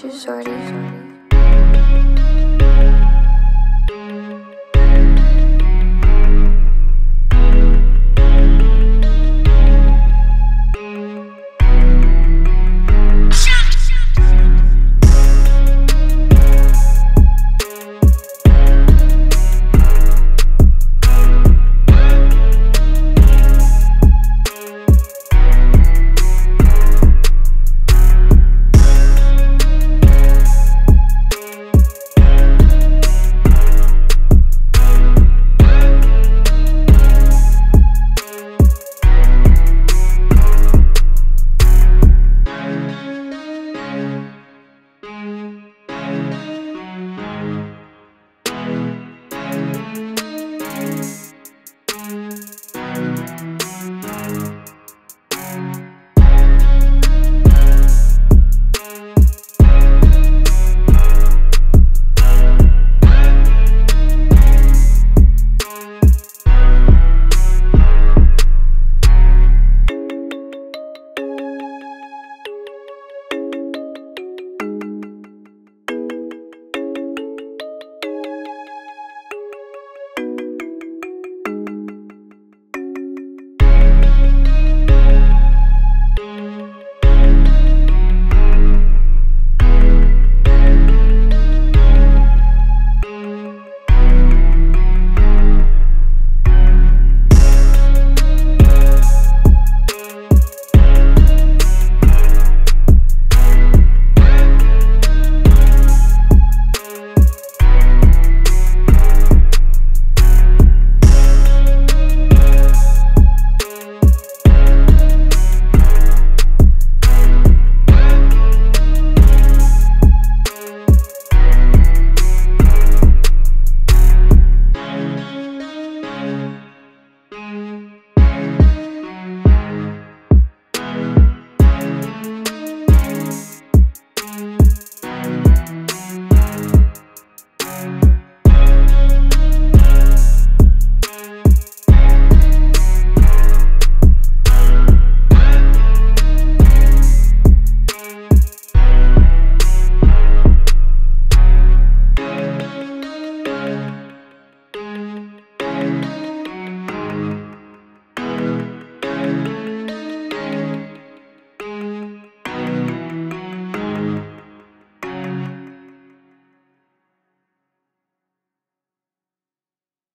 She's sorry.